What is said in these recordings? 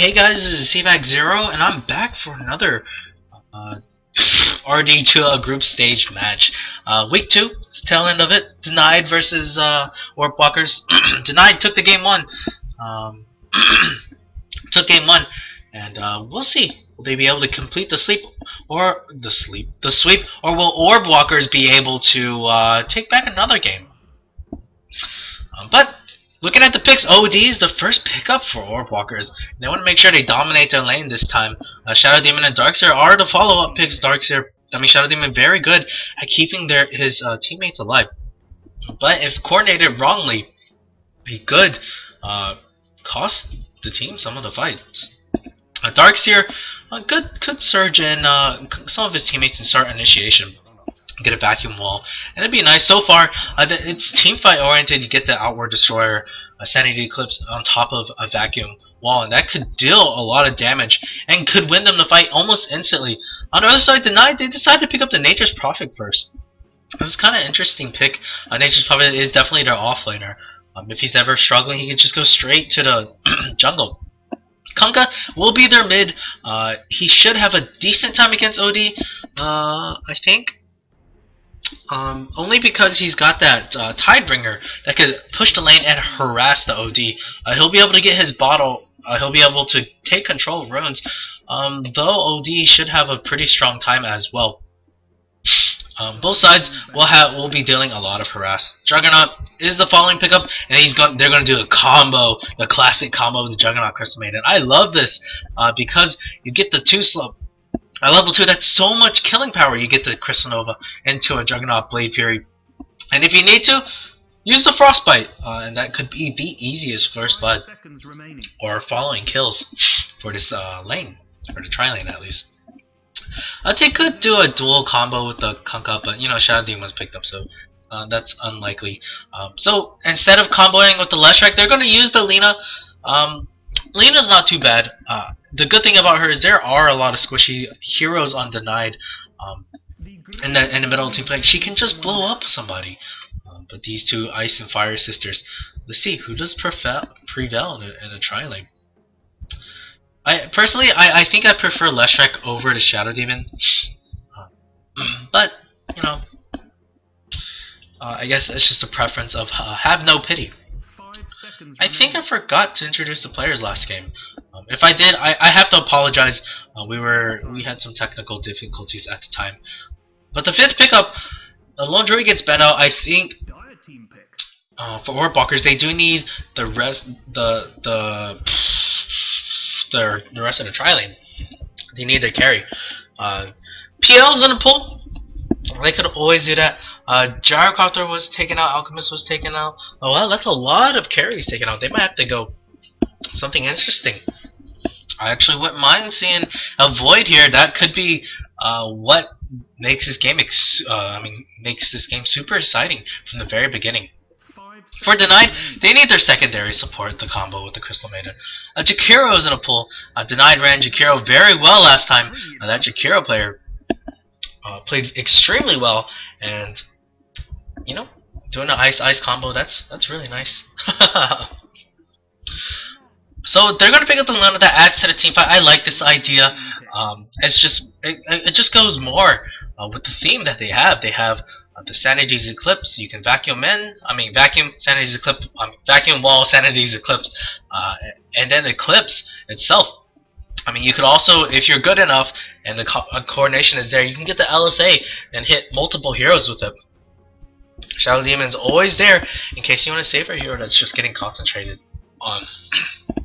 Hey guys, this is CVAC Zero, and I'm back for another uh, RD2 group stage match. Uh, week two, it's tail end of it. Denied versus uh, Orb Walkers. Denied took the game one. Um, took game one, and uh, we'll see. Will they be able to complete the sleep or the sleep, the sweep, or will Orb Walkers be able to uh, take back another game? Um, but Looking at the picks, OD is the first pickup for Orb Walkers. They want to make sure they dominate their lane this time. Uh, Shadow Demon and Darkseer are the follow-up picks. Darkseer, I mean Shadow Demon, very good at keeping their his uh, teammates alive. But if coordinated wrongly, he could uh, cost the team some of the fights. Uh, Darkseer, uh, good could surge in uh, some of his teammates and start initiation get a vacuum wall, and it'd be nice. So far, uh, it's team fight oriented. You get the Outworld Destroyer, a sanity eclipse on top of a vacuum wall, and that could deal a lot of damage and could win them the fight almost instantly. On the other side, denied. They decide to pick up the Nature's Prophet first. This is kind of interesting pick. Uh, Nature's Prophet is definitely their offlaner. Um, if he's ever struggling, he could just go straight to the jungle. Kunkka will be their mid. Uh, he should have a decent time against OD, uh, I think. Um, only because he's got that uh, Tidebringer that could push the lane and harass the OD. Uh, he'll be able to get his bottle. Uh, he'll be able to take control of runes. Um, though OD should have a pretty strong time as well. Um, both sides will have will be dealing a lot of harass. Juggernaut is the following pickup, and he's going. They're going to do a combo, the classic combo of the Juggernaut Crystal Maiden. I love this uh, because you get the two slope at level 2, that's so much killing power. You get the Crystal Nova into a Juggernaut Blade Fury. And if you need to, use the Frostbite. Uh, and that could be the easiest first blood. Or following kills for this uh, lane. For the tri-lane at least. Uh, they could do a dual combo with the Kunkka, but you know Shadow Demon's picked up, so uh, that's unlikely. Um, so instead of comboing with the Leshrac, they're going to use the Lina. Um, Lina's not too bad. Uh, the good thing about her is there are a lot of squishy heroes on denied um, in the in the middle of the team play. She can just blow up somebody. Um, but these two ice and fire sisters. Let's see who does prevail prevail in a, in a tri lane. I personally, I, I think I prefer Leshrac over the Shadow Demon. Uh, but you know, uh, I guess it's just a preference of uh, have no pity. I think I forgot to introduce the players last game. Um, if I did, I, I have to apologize. Uh, we were we had some technical difficulties at the time. But the fifth pickup, the Druid gets out. I think uh, for Orbwalkers, they do need the rest the the the the rest of the tri lane. They need their carry. Uh, PL's in the pool. They could always do that. Uh, Gyrocopter was taken out. Alchemist was taken out. Oh well, that's a lot of carries taken out. They might have to go something interesting. I actually wouldn't mind seeing a void here. That could be uh, what makes this game. uh, I mean, makes this game super exciting from the very beginning. For Denied, they need their secondary support, the combo with the Crystal Maiden. Uh, Jakiro is in a pull. Uh, Denied ran Jakiro very well last time. Uh, that Jakiro player uh, played extremely well, and you know, doing an ice ice combo. That's that's really nice. so they're gonna pick up the Luna that adds to the team fight. I like this idea. Um, it's just it, it just goes more uh, with the theme that they have. They have uh, the Sanity's Eclipse. You can vacuum in. I mean, vacuum Sanity's Eclipse. Um, vacuum wall Sanity's Eclipse, uh, and then Eclipse itself I mean, you could also, if you're good enough and the co uh, coordination is there, you can get the LSA and hit multiple heroes with it. Shadow Demon's always there in case you want to save a hero that's just getting concentrated on.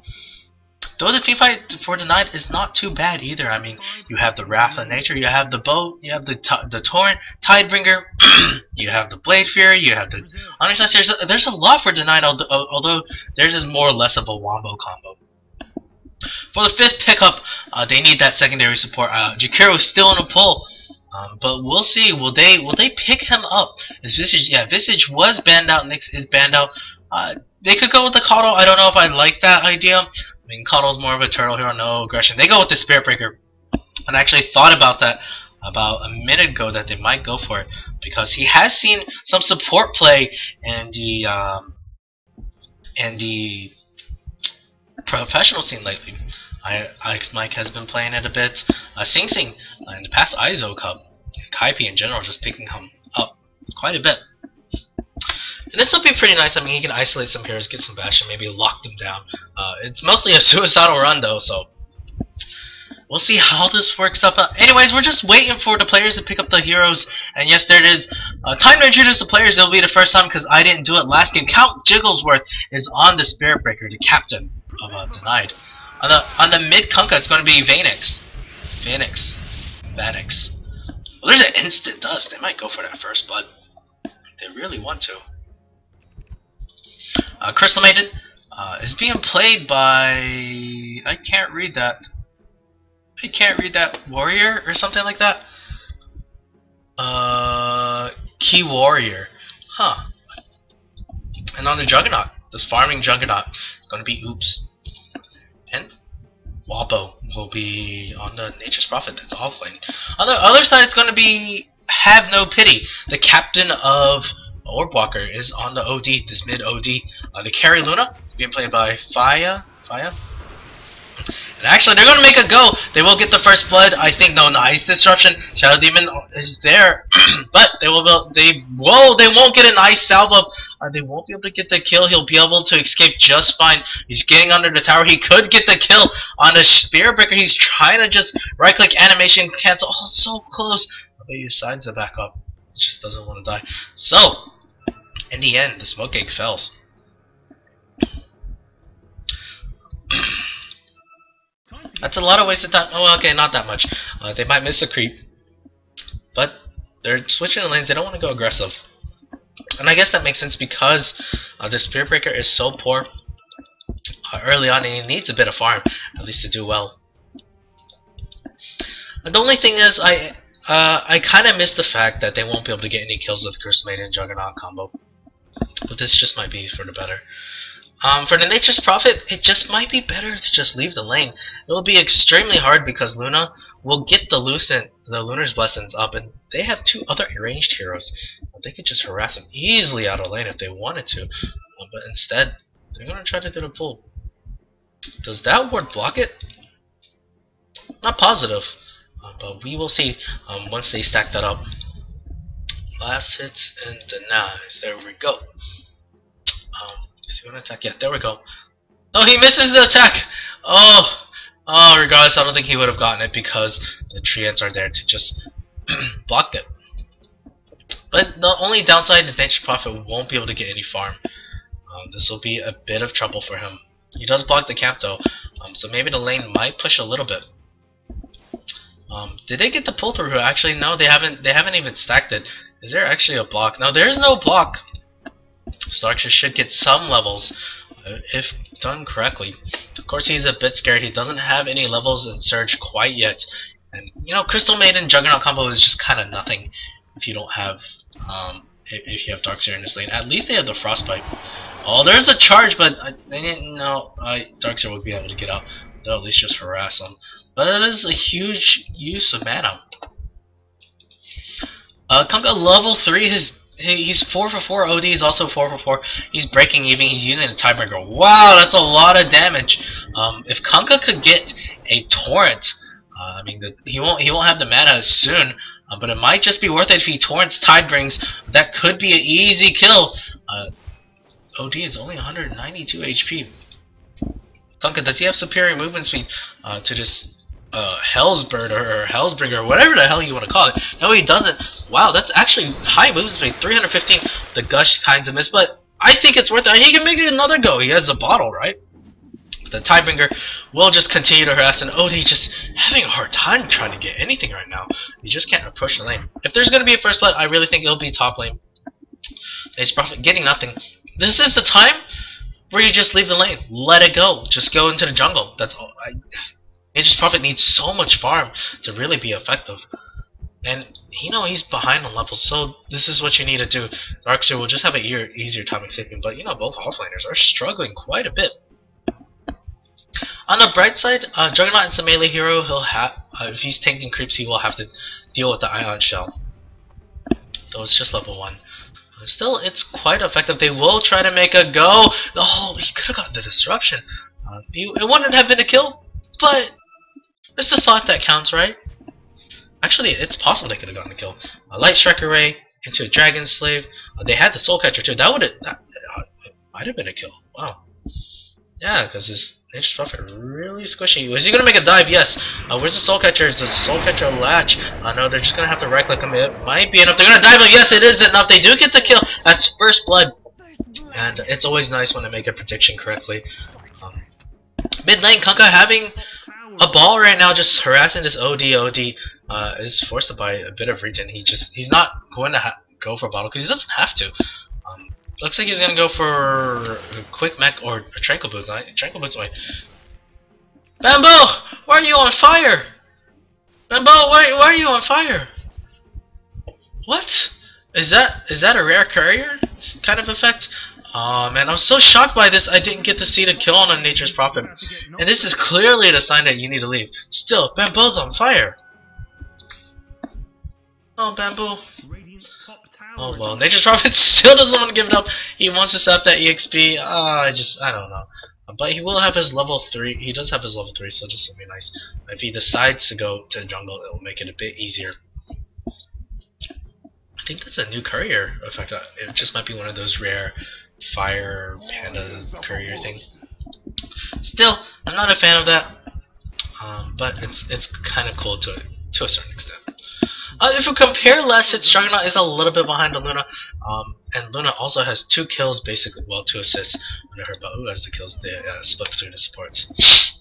Though the team fight for Denied is not too bad either. I mean, you have the Wrath of Nature, you have the boat, you have the the Torrent, Tidebringer, you have the Blade Fury, you have the Honestly, there's a, there's a lot for Denied, although, although theirs is more or less of a wombo combo. For the fifth pickup, uh, they need that secondary support. Uh, is still in a pull. Um, but we'll see. Will they will they pick him up? Is Visage yeah, Visage was banned out, Nyx is banned out. Uh, they could go with the KotL. I don't know if I like that idea. I mean KotL's more of a turtle hero, no aggression. They go with the Spirit Breaker. And I actually thought about that about a minute ago that they might go for it because he has seen some support play in the um, in the professional scene lately. I, Ix Mike has been playing it a bit. Uh, Sing Sing uh, in the past ISO Cup, Kaipi in general just picking him up quite a bit. And this will be pretty nice. I mean, he can isolate some heroes, get some bash, and maybe lock them down. Uh, it's mostly a suicidal run though, so we'll see how this works up. Uh, anyways, we're just waiting for the players to pick up the heroes. And yes, there it is. Uh, time to introduce the players. It'll be the first time because I didn't do it last game. Count Jigglesworth is on the Spirit Breaker, the captain of uh, Denied. On the on the mid Kunkka, it's going to be Vanix. Vanix. Vanix. Well, there's an instant dust. They might go for that first, but they really want to. Uh, Crystal Maiden uh, is being played by... I can't read that. I can't read that. Warrior or something like that? Uh, Key Warrior. Huh. And on the Juggernaut, this farming Juggernaut, it's going to be Oops. And Wabo will be on the Nature's Prophet, that's offlane. On the other side, it's going to be Have No Pity, the captain of Orbwalker is on the OD, this mid OD. Uh, the carry Luna is being played by Faya. Faya? And actually, they're going to make a go. They will get the first blood. I think no nice disruption. Shadow Demon is there, but they will. They whoa. They won't get a nice salvo. Uh, they won't be able to get the kill. He'll be able to escape just fine. He's getting under the tower. He could get the kill on a Spirit Breaker. He's trying to just right click animation cancel. Oh, so close. But he decides to back up. Just doesn't want to die. So, in the end, the smoke egg fails. That's a lot of wasted time. Oh, okay, not that much. Uh, they might miss a creep. But they're switching the lanes. They don't want to go aggressive. And I guess that makes sense because uh, the Spirit Breaker is so poor uh, early on and he needs a bit of farm, at least to do well. And the only thing is, I uh, I kind of miss the fact that they won't be able to get any kills with Curse Maiden Juggernaut combo. But this just might be for the better. Um, for the Nature's Prophet, it just might be better to just leave the lane. It will be extremely hard because Luna will get the Lucent, the Lunar's Blessings up, and they have two other ranged heroes. They could just harass him easily out of lane if they wanted to, uh, but instead, they're going to try to do the pull. Does that ward block it? Not positive, uh, but we will see um, once they stack that up. Last hits and denies. There we go. Um, is he gonna attack? Yeah, there we go. Oh, he misses the attack! Oh! Oh, regardless, I don't think he would have gotten it because the treants are there to just block it. But the only downside is Nature's Prophet won't be able to get any farm. Um, this will be a bit of trouble for him. He does block the camp though, um, so maybe the lane might push a little bit. Um, did they get the pull through? Actually, no, they haven't. They haven't even stacked it. Is there actually a block? No, there is no block. Darkseer should get some levels uh, if done correctly. Of course, he's a bit scared. He doesn't have any levels in Surge quite yet. And, you know, Crystal Maiden Juggernaut combo is just kind of nothing if you don't have, um, if you have Darkseer in this lane. At least they have the Frostbite. Oh, there's a charge, but I, they didn't know uh, Darkseer would be able to get out. They'll at least just harass them. But it is a huge use of mana. Uh, Kunkka level 3, his he's 4 for 4 OD, he's also 4 for 4. He's breaking even, he's using a Tidebringer. Wow, that's a lot of damage. Um, if Kunkka could get a torrent, uh, I mean, the, he won't he won't have the mana as soon, uh, but it might just be worth it if he torrents Tide Brings. That could be an easy kill. Uh, OD is only 192 HP. Kunkka, does he have superior movement speed uh, to just uh, Hellsbird or Hellsbringer or whatever the hell you want to call it. No, he doesn't. Wow, that's actually high moves speed, 315. The Gush kinds of miss, but I think it's worth it. He can make it another go. He has a bottle, right? The Tidebringer will just continue to harass, and Odie just having a hard time trying to get anything right now. He just can't approach the lane. If there's going to be a first blood, I really think it'll be top lane. Ace Prophet getting nothing. This is the time where you just leave the lane. Let it go. Just go into the jungle. That's all. I, Nature's Prophet needs so much farm to really be effective. And you know he's behind on levels, so this is what you need to do. Darkseer will just have a an easier time escaping, but you know both offlaners are struggling quite a bit. On the bright side, uh, Juggernaut is a melee hero. He'll have uh, if he's tanking creeps, he will have to deal with the Ion Shell. Though it's just level one. Still, it's quite effective. They will try to make a go. Oh, he could have got the disruption. Uh, it wouldn't have been a kill, But it's the thought that counts, right? Actually, it's possible they could have gotten the kill. A light strike array into a dragon slave. Uh, they had the soul catcher too. That would have that uh, might have been a kill. Wow. Yeah, because this Nature's Prophet really squishy. Is he gonna make a dive? Yes. Uh, where's the soul catcher? Is the soul catcher latch? Uh, no, they're just gonna have to right click him. It might be enough. They're gonna dive him. Yes, it is enough. They do get the kill. That's first blood. And it's always nice when they make a prediction correctly. Um, mid lane, Kunkka having a ball right now, just harassing this OD. OD uh, is forced to buy a bit of regen. He just he's not going to go for a bottle because he doesn't have to. Um, looks like he's gonna go for a quick mech or a tranquil boots. I, Tranquil boots away. Bamboo, why are you on fire? Bamboo, why why are you on fire? What? Is that is that a rare courier kind of effect? Oh man, I was so shocked by this I didn't get to see the kill on a Nature's Prophet. And this is clearly the sign that you need to leave. Still, Bamboo's on fire. Oh, Bamboo. Oh well, Nature's Prophet still doesn't want to give it up. He wants to set up that EXP. Uh, I just, I don't know. But he will have his level 3. He does have his level 3, so this will be nice. If he decides to go to the jungle, it will make it a bit easier. I think that's a new courier effect. It just might be one of those rare fire panda courier thing. Still, I'm not a fan of that, um, but it's it's kind of cool to to a certain extent. Uh, if we compare less, its Juggernaut is a little bit behind the Luna, um, and Luna also has two kills, basically, well, two assists under her, but who has the kills? They uh, split between the supports.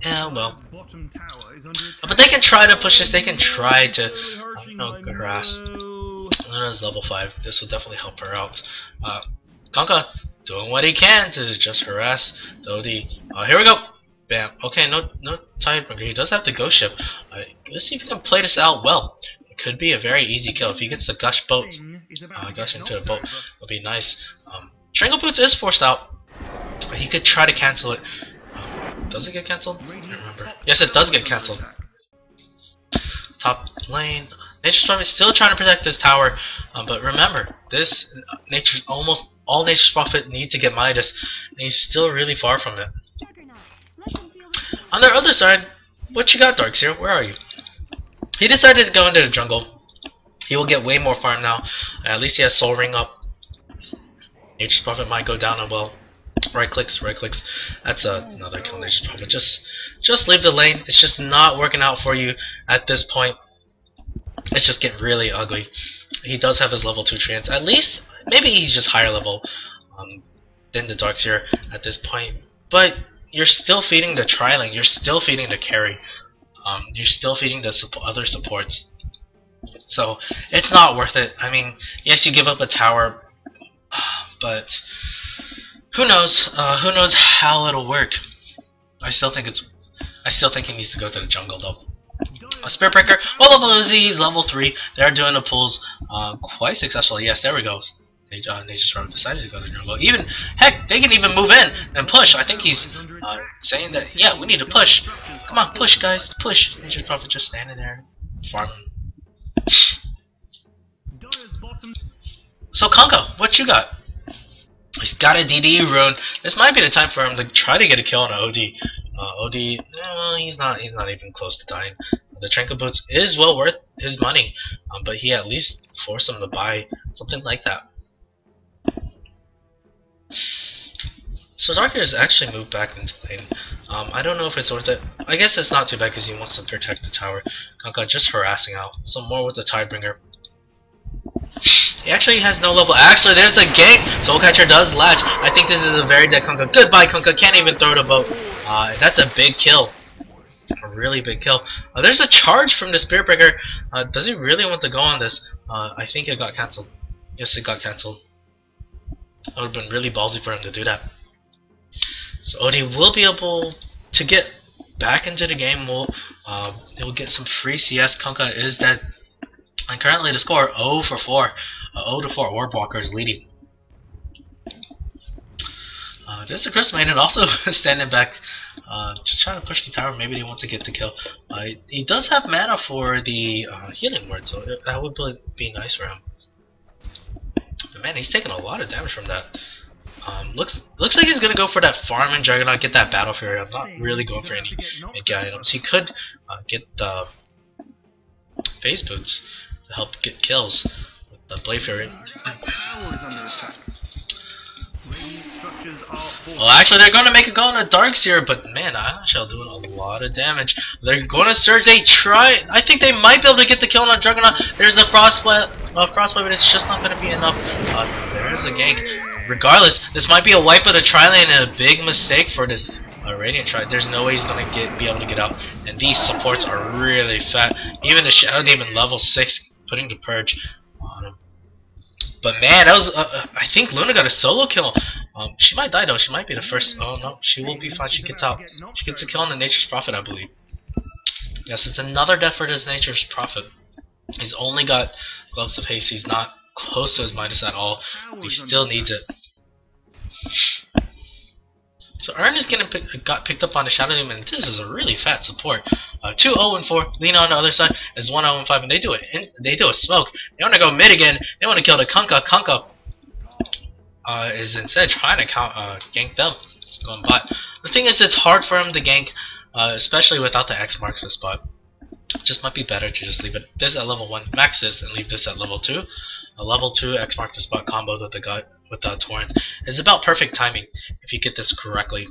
Yeah, well. But they can try to push this, they can try to, you know, harass. Luna's level 5, this will definitely help her out. Uh, Kunkka doing what he can to just harass the OD. Uh, here we go. Bam. Okay, no no Tidebringer. He does have the ghost ship. Uh, let's see if he can play this out well. It could be a very easy kill. If he gets the gush boat, uh, gush into a boat, it'll be nice. Um, Strangle Boots is forced out. He could try to cancel it. Um, does it get cancelled? Remember. Yes, it does get cancelled. Top lane. Nature's Prophet is still trying to protect this tower, um, but remember, this uh, Nature's almost all Nature's Prophet need to get Midas, and he's still really far from it. On the other side, what you got, Darkseer? Where are you? He decided to go into the jungle. He will get way more farm now. At least he has Soul Ring up. Nature's Prophet might go down a well. Right clicks, right clicks. That's another kill. Nature's Prophet. Just, just leave the lane. It's just not working out for you at this point. It's just getting really ugly. He does have his level 2 trance. At least, maybe he's just higher level um, than the Darkseer at this point. But you're still feeding the trialing. You're still feeding the carry. Um, you're still feeding the other supports. So it's not worth it. I mean, yes, you give up a tower, but who knows? Uh, who knows how it'll work? I still think it's. I still think he needs to go to the jungle though. A Spirit Breaker. Well, level Uzi, he's level 3. They're doing the pulls uh, quite successfully. Yes, there we go. They, uh, they just decided to go to jungle. Even, heck, they can even move in and push. I think he's uh, saying that, yeah, we need to push. Come on, push, guys, push. Nature's Prophet just standing there, farming. So, Kunkka, what you got? He's got a DD rune. This might be the time for him to try to get a kill on OD. Uh, OD, eh, he's not. He's not even close to dying. The Tranquil Boots is well worth his money, um, but he at least forced him to buy something like that. So Darker has actually moved back into lane. Um, I don't know if it's worth it. I guess it's not too bad because he wants to protect the tower. Kunkka just harassing out. Some more with the Tidebringer. He actually has no level. Actually, there's a gank. Soulcatcher does latch. I think this is a very dead Kunkka. Goodbye, Kunkka. Can't even throw the boat. Uh, that's a big kill. A really big kill. Uh, there's a charge from the Spirit Breaker. Uh, does he really want to go on this? Uh, I think it got cancelled. Yes, it got cancelled. It would have been really ballsy for him to do that. So Odie will be able to get back into the game. Will uh, he'll get some free CS. Kunkka is dead. And currently the score 0 for 4. Uh, 0 to 4. Orbwalker is leading. Uh, there's a Chris Maiden also standing back, uh, just trying to push the tower. Maybe they want to get the kill. Uh, he does have mana for the uh, healing word, so it, that would be nice for him. Man, he's taking a lot of damage from that. Um, looks looks like he's gonna go for that farm and Juggernaut, get that Battle Fury. I'm not really going for any mid items. He could uh, get the phase boots to help get kills with the Blade Fury. Well, actually, they're going to make it go on a Darkseer, but man, Shell doing a lot of damage. They're going to surge. They try. I think they might be able to get the kill on Juggernaut. There's a Frostblade, uh, Frostblade, but it's just not going to be enough. Uh, there's a gank. Regardless, this might be a wipe of the Tri-Lane and a big mistake for this uh, Radiant Tri. There's no way he's going to get be able to get out. And these supports are really fat. Even the Shadow Demon level 6 putting the Purge on him. But man, that was uh, uh, I think Luna got a solo kill. Um, she might die though. She might be the first. Oh no, she will be fine. She gets out. She gets a kill on the Nature's Prophet, I believe. Yes, it's another death for this Nature's Prophet. He's only got Gloves of Haste. He's not close to his Midas at all. he still needs it. So Urn is getting pick, got picked up on the Shadow Demon, and this is a really fat support. Uh, 2 0 and 4. Lina on the other side is 1 0 and 5, and they do it. They do a smoke. They want to go mid again. They want to kill the Kunkka. Kunkka uh, is instead trying to count uh, gank them. Just going bot. The thing is, it's hard for him to gank, uh, especially without the X marks the spot. Just might be better to just leave it this at level 1, max this, and leave this at level 2. A level 2 X mark the spot combo with the gut with the torrent is about perfect timing if you get this correctly.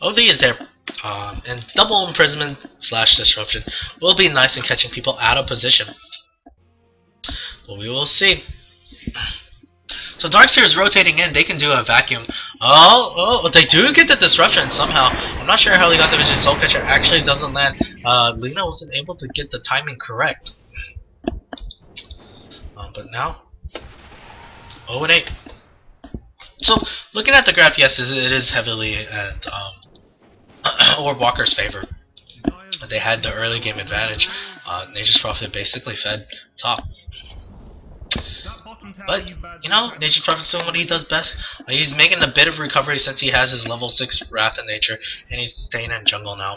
OD is there, um, and double imprisonment slash disruption will be nice in catching people out of position. But we will see. So Darkseer is rotating in. They can do a vacuum. Oh, oh, they do get the disruption somehow. I'm not sure how they got the vision. Soul Catcher actually doesn't land. Uh, Lina wasn't able to get the timing correct. Um, but now 0 and 8. So, looking at the graph, yes, it is heavily at um, Walker's favor. They had the early game advantage. Uh, Nature's Prophet basically fed top. But, you know, Nature Prophet's doing what he does best. Uh, he's making a bit of recovery since he has his level 6 Wrath of Nature, and he's staying in jungle now.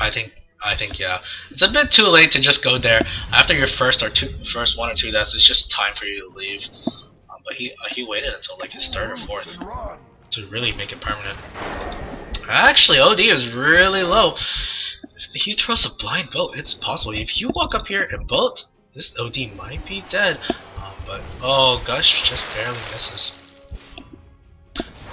I think I think yeah, it's a bit too late to just go there after your first or two, first one or two deaths. It's just time for you to leave but he uh, he waited until like his third or fourth to really make it permanent. Actually, OD is really low. If he throws a blind bolt, it's possible. If you walk up here and bolt, this OD might be dead. Um, but oh, gosh, just barely misses.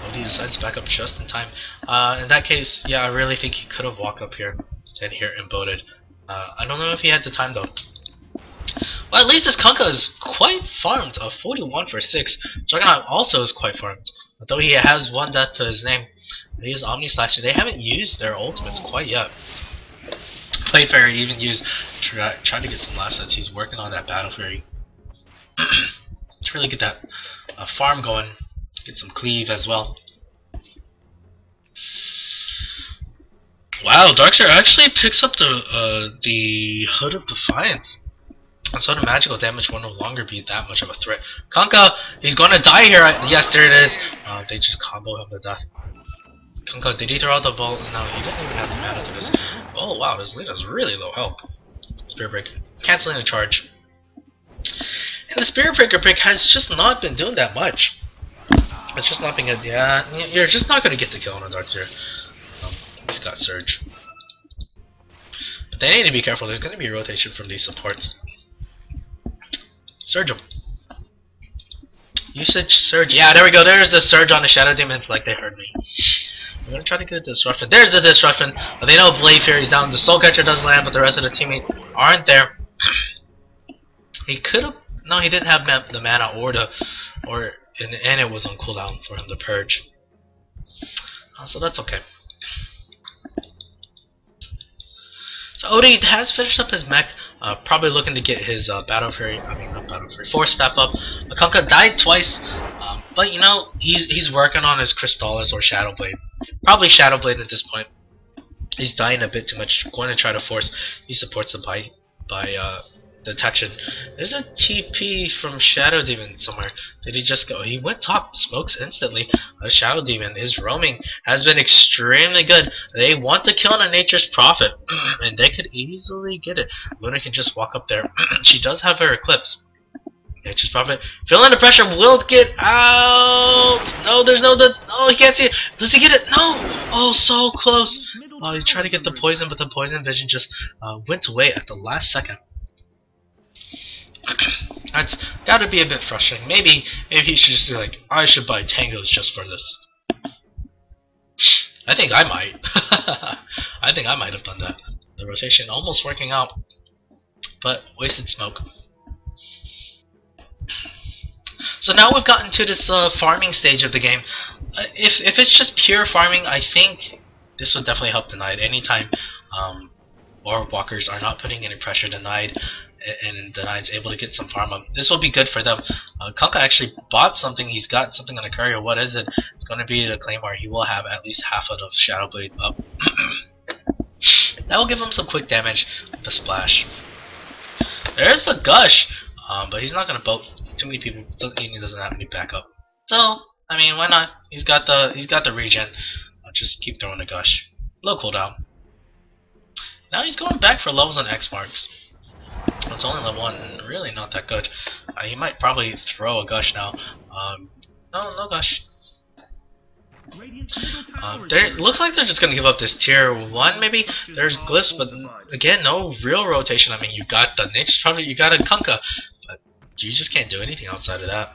OD decides to back up just in time. Uh, in that case, yeah, I really think he could have walked up here, stand here and boated. Uh, I don't know if he had the time though. Well, at least this Kunkka is quite farmed. A 41 for 6. Juggernaut also is quite farmed. Although he has one death to his name. He has Omni Slash. They haven't used their ultimates quite yet. Blade Fury even used try, trying to get some last sets. He's working on that Battle Fury. To really get that uh, farm going. Get some cleave as well. Wow, Darkseer actually picks up the uh, the Hood of Defiance. And so the magical damage will no longer be that much of a threat. Kunkka, he's gonna die here. Yes, there it is. Uh, they just combo him to death. Kunkka, did he throw out the bolt? No, he doesn't even have the mana to this. Oh wow, this Lina's really low health. Spirit Break. Canceling the charge. And the Spirit Breaker pick has just not been doing that much. It's just not been good. Yeah, you're just not gonna get the kill on a Darkseer. Um, he's got Surge. But they need to be careful. There's gonna be rotation from these supports. Surge him. Usage surge. Yeah, there we go. There's the surge on the Shadow Demons like they heard me. I'm gonna try to get a disruption. There's the disruption. They know Blade Fury's down. The Soul Catcher does land, but the rest of the teammate aren't there. he could have. No, he didn't have the mana or the, or and, and it was on cooldown for him to purge. Uh, so that's okay. So Odie has finished up his mech, uh, probably looking to get his uh, Battle Fury, I mean not Battle Fury, Force Staff up. Akanka died twice, um, but you know, he's he's working on his Crystalys or Shadow Blade. Probably Shadow Blade at this point. He's dying a bit too much, going to try to force. He supports the by, by uh, detection. There's a TP from Shadow Demon somewhere. Did he just go? He went top, smokes instantly. A Shadow Demon. His roaming has been extremely good. They want to kill a Nature's Prophet, and they could easily get it. Luna can just walk up there. she does have her Eclipse. Nature's Prophet. Feeling the pressure. Will get out. No, there's no the. Oh, he can't see it. Does he get it? No. Oh, so close. Oh, he tried to get the poison, but the poison vision just uh, went away at the last second. That's gotta be a bit frustrating. Maybe, maybe he should just be like, I should buy tangos just for this. I think I might. I think I might have done that. The rotation almost working out, but wasted smoke. So now we've gotten to this uh, farming stage of the game. Uh, if if it's just pure farming, I think this would definitely help Denied. Anytime um, Orb Walkers are not putting any pressure Denied, and Denied's able to get some farm up, this will be good for them. Uh, Kunkka actually bought something. He's got something on the courier. What is it? It's going to be the Claymore. He will have at least half of the Shadow Blade up. that will give him some quick damage with the splash. There's the Gush, um, but he's not going to boat too many people. He doesn't have any backup. So I mean, why not? He's got the he's got the regen. I'll just keep throwing the gush. Low cooldown. Now he's going back for levels on X marks. It's only level one, really not that good. Uh, he might probably throw a gush now. Um, no, no gush. Um, looks like they're just gonna give up this tier one, maybe. There's glyphs, but again, no real rotation. I mean, you got the niche, probably you got a Kunkka, but you just can't do anything outside of that.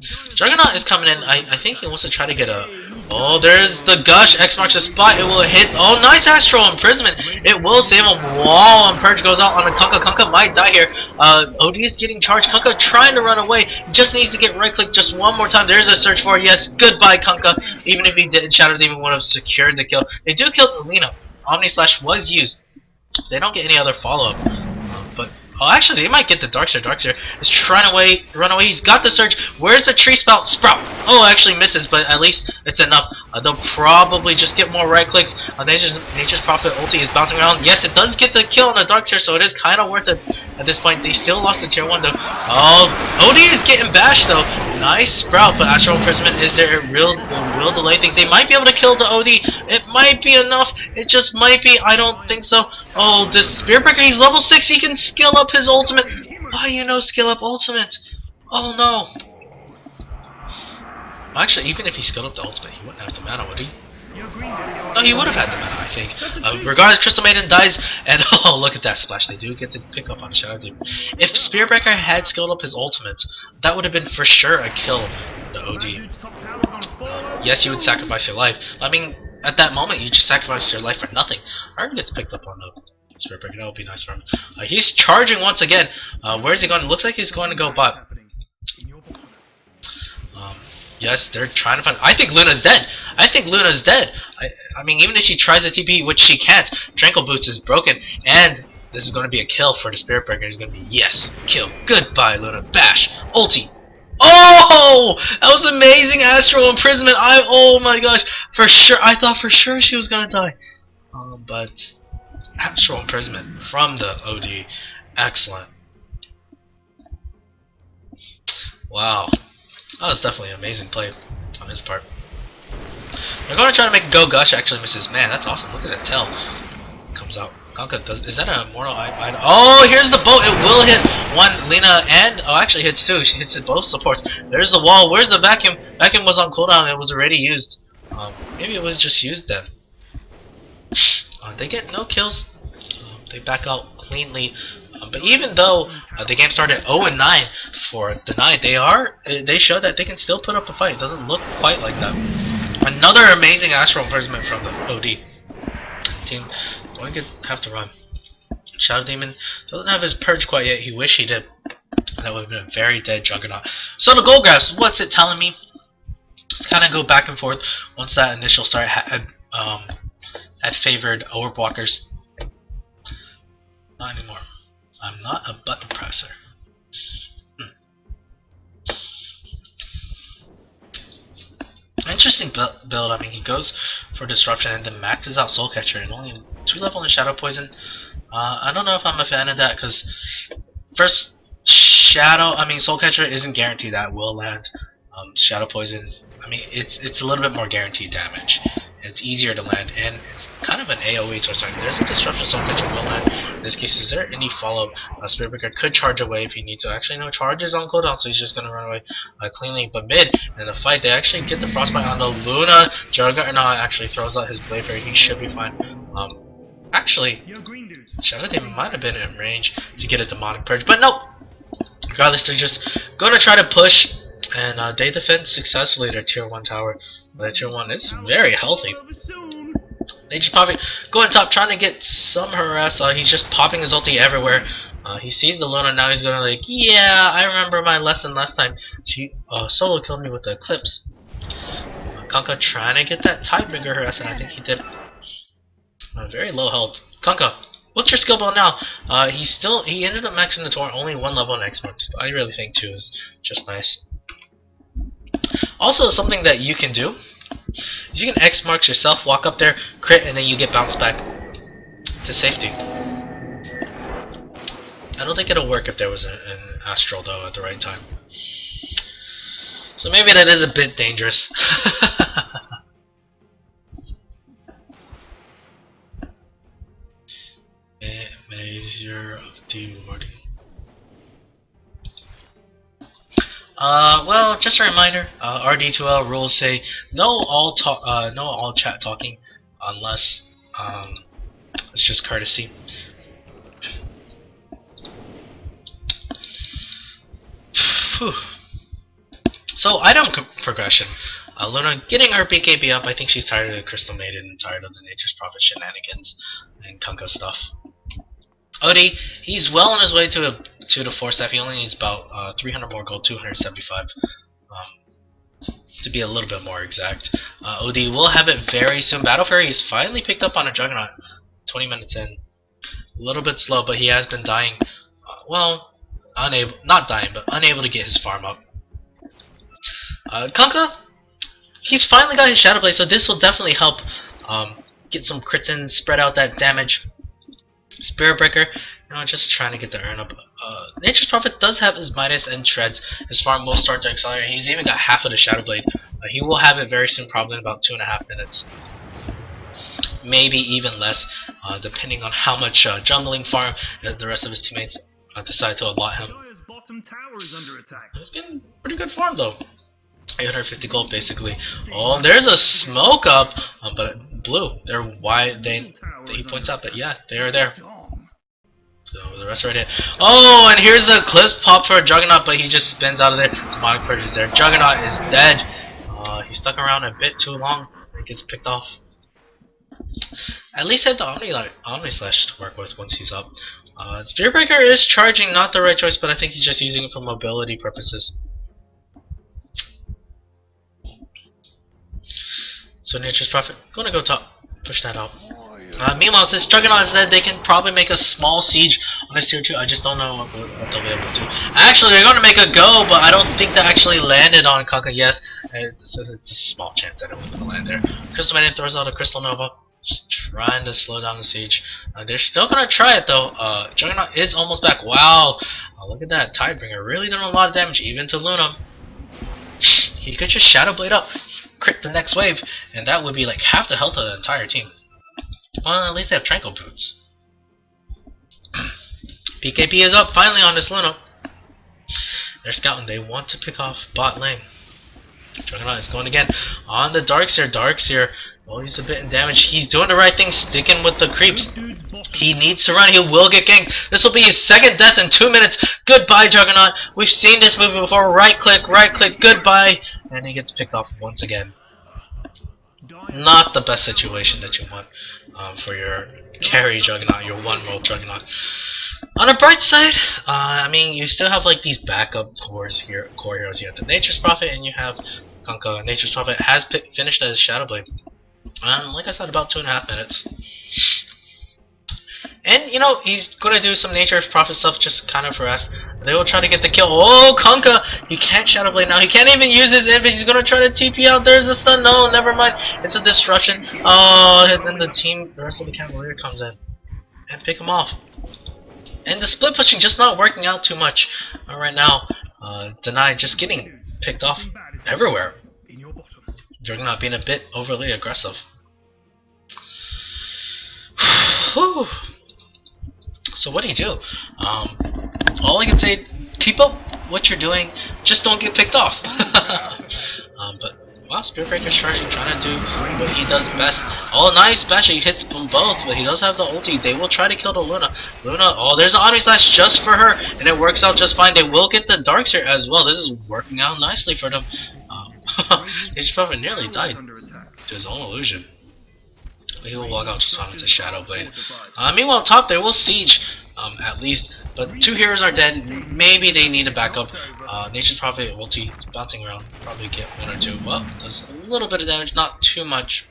Juggernaut is coming in. I, I think he wants to try to get a... Oh, there's the Gush. X marks the spot. It will hit... Oh, nice Astral Imprisonment. It will save him. Wall and Purge goes out on a Kunkka. Kunkka might die here. Uh, OD is getting charged. Kunkka trying to run away. Just needs to get right click just one more time. There's a search for Yes, goodbye Kunkka. Even if he didn't, Shadow Demon would have secured the kill. They do kill Lina. Omni Slash was used. They don't get any other follow-up. Oh, actually, they might get the Darkseer. Darkseer is trying to wait, run away. He's got the Surge. Where's the Tree Spout? Sprout! Oh, actually misses, but at least it's enough. Uh, they'll probably just get more right clicks. Uh, Nature's, Nature's Prophet ulti is bouncing around. Yes, it does get the kill on the Darkseer, so it is kind of worth it at this point. They still lost the tier 1, though. Oh, OD is getting bashed, though. Nice Sprout, but Astral Imprisonment is there. It real, real delay things. They might be able to kill the OD. It might be enough. It just might be. I don't think so. Oh, this Spirit Breaker, he's level 6. He can skill up his ultimate. Why you know skill up ultimate? Oh no. Actually, even if he skilled up the ultimate, he wouldn't have the mana, would he? No, he would have had the mana, I think. Uh, regardless, Crystal Maiden dies, and oh, look at that splash. They do get the pick up on Shadow Demon. If Spirit Breaker had skilled up his ultimate, that would have been for sure a kill the OD. Uh, yes, you would sacrifice your life. I mean, at that moment, you just sacrifice your life for nothing. Arden gets picked up on the Spirit Breaker. That would be nice for him. Uh, he's charging once again. Uh, where's he going? Looks like he's going to go bot. Yes, they're trying to find. I think Luna's dead. I think Luna's dead. I, I mean, even if she tries a TP, which she can't, Tranquil Boots is broken, and this is going to be a kill for the Spirit Breaker. It's going to be yes, kill. Goodbye, Luna. Bash. Ulti. Oh, that was amazing astral imprisonment. I oh my gosh, for sure. I thought for sure she was gonna die, um, but Astral imprisonment from the OD. Excellent. Wow. That was definitely an amazing play on his part. They're going to try to make Go Gush actually misses. Man, that's awesome. Look at that tail. Comes out. Kunkka does. Is that a mortal item? Oh, here's the boat. It will hit one Lina and oh, actually hits two. She hits both supports. There's the wall. Where's the vacuum? Vacuum was on cooldown. It was already used. Um, maybe it was just used then. Uh, they get no kills. Uh, they back out cleanly. Uh, but even though uh, the game started 0 and 9 for Denied, they are they show that they can still put up a fight. It doesn't look quite like that. Another amazing astral imprisonment from the OD team. Going to have to run. Shadow Demon doesn't have his purge quite yet. He wish he did. That would have been a very dead Juggernaut. So the gold graphs, what's it telling me? Let's kind of go back and forth once that initial start had um, had favored orb walkers. Not anymore. I'm not a button presser. Hmm. Interesting build. I mean, he goes for disruption and then maxes out Soul Catcher and only two level in Shadow Poison. Uh, I don't know if I'm a fan of that because first Shadow, I mean Soul Catcher isn't guaranteed that will land. Um, Shadow Poison, I mean it's it's a little bit more guaranteed damage it's easier to land, and it's kind of an AoE to a certain. There's a disruption so that you will land. In this case, is there any follow-up? Uh, Spiritbreaker could charge away if he needs to. Actually, no, charges on cooldown, so he's just gonna run away uh, cleanly. But mid, in the fight, they actually get the frostbite on the Luna. Juggernaut actually throws out his blade fury. He should be fine. Um, actually, Shadow they might have been in range to get a demonic purge, but nope. Regardless, they're just gonna try to push and uh, they defend successfully their tier 1 tower. Their tier 1 is very healthy. They just probably go on top trying to get some harass. Uh, he's just popping his ulti everywhere. Uh, he sees the Luna now. He's gonna like, yeah, I remember my lesson last time. She uh, solo killed me with the Eclipse. Uh, Kunkka trying to get that Tidebringer harass, and I think he did. Uh, very low health. Kunkka, what's your skill ball now? Uh, he's still he ended up maxing the tour only one level X marks. I really think two is just nice. Also, something that you can do is you can X marks yourself, walk up there, crit, and then you get bounced back to safety. I don't think it'll work if there was a, an Astral though at the right time. So maybe that is a bit dangerous. Measure of the rewarding. Uh, well, just a reminder. Uh, RD2L rules say no all talk, uh, no all chat talking, unless um, it's just courtesy. Whew. So item progression. Uh, Luna getting her BKB up. I think she's tired of the Crystal Maiden and tired of the Nature's Prophet shenanigans and Kunkka stuff. Odie, he's well on his way to a to four staff. He only needs about uh, 300 more gold, 275. Um, to be a little bit more exact. Uh, OD will have it very soon. Battle Fury is finally picked up on a Juggernaut. 20 minutes in. A little bit slow, but he has been dying. Uh, well, unable, not dying, but unable to get his farm up. Uh, he's finally got his Shadow Blade, so this will definitely help um, get some crits in, spread out that damage. Spirit Breaker, you know, just trying to get the urn up. Uh, Nature's Prophet does have his Midas and Treads. His farm will start to accelerate. He's even got half of the Shadow Blade. Uh, he will have it very soon, probably in about two and a half minutes. Maybe even less, uh, depending on how much uh, jungling farm the rest of his teammates uh, decide to allot him. It's been pretty good farm though. 850 gold basically. Oh, there's a smoke up, um, but blue. They're why they. He points out that yeah, they are there. So the rest right here. Oh, and here's the cliff pop for Juggernaut, but he just spins out of there. Demonic Purge is there. Juggernaut is dead. Uh, he stuck around a bit too long. He gets picked off. At least had the Omni, like, Omni Slash to work with once he's up. Uh, Spirit Breaker is charging, not the right choice, but I think he's just using it for mobility purposes. So Nature's Prophet, gonna go top, push that out. Uh, meanwhile, since Juggernaut is dead, they can probably make a small siege on this tier 2. I just don't know what, what they'll be able to. Actually, they're going to make a go, but I don't think that actually landed on Kunkka. Yes, it's, it's, a small chance that it was going to land there. Crystal Man throws out a Crystal Nova. Just trying to slow down the siege. Uh, they're still going to try it, though. Uh, Juggernaut is almost back. Wow. Uh, look at that. Tidebringer really doing a lot of damage, even to Luna. He could just Shadow Blade up, crit the next wave, and that would be like half the health of the entire team. Well, at least they have Tranquil Boots. BKB is up finally on this Luna. They're scouting. They want to pick off bot lane. Juggernaut is going again on the Darkseer. Darkseer, oh, he's a bit in damage. He's doing the right thing, sticking with the creeps. He needs to run. He will get ganked. This will be his second death in two minutes. Goodbye, Juggernaut. We've seen this movie before. Right click, right click, goodbye. And he gets picked off once again. Not the best situation that you want um, for your carry Juggernaut, your one roll Juggernaut. On the bright side, uh, I mean, you still have like these backup cores here, core heroes. You have the Nature's Prophet, and you have Kunkka. Nature's Prophet has finished as Shadowblade, Um, like I said, about two and a half minutes. And, you know, he's to do some Nature's Prophet stuff just kind of for us. They will try to get the kill. Oh, Kunkka! He can't Shadow Blade now. He can't even use his invis. He's to try to TP out. There's a stun. No, never mind. It's a disruption. Oh, and then the team, the rest of the Cavalier comes in. And pick him off. And the split pushing just not working out too much uh, right now. Uh, Denied just getting picked off everywhere. Not being a bit overly aggressive. Whew. So what do you do? Um, all I can say, keep up what you're doing. Just don't get picked off. um, but wow, Spirit Breaker's charging, trying to do what he does best. Oh, nice bash! He hits them both, but he does have the ulti. They will try to kill the Luna. Luna, oh, there's an Omni Slash just for her, and it works out just fine. They will get the Darkseer as well. This is working out nicely for them. Um, he's probably nearly died to his own illusion. He will walk out just fine with the Shadow Blade. Uh, meanwhile, top there will Siege, um, at least. But two heroes are dead. Maybe they need a backup. Uh, Nature's Prophet ulti bouncing around. Probably get one or two. Well, does a little bit of damage, not too much.